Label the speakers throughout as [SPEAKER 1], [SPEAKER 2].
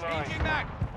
[SPEAKER 1] Changing back.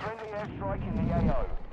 [SPEAKER 1] Friendly airstrike in the AO.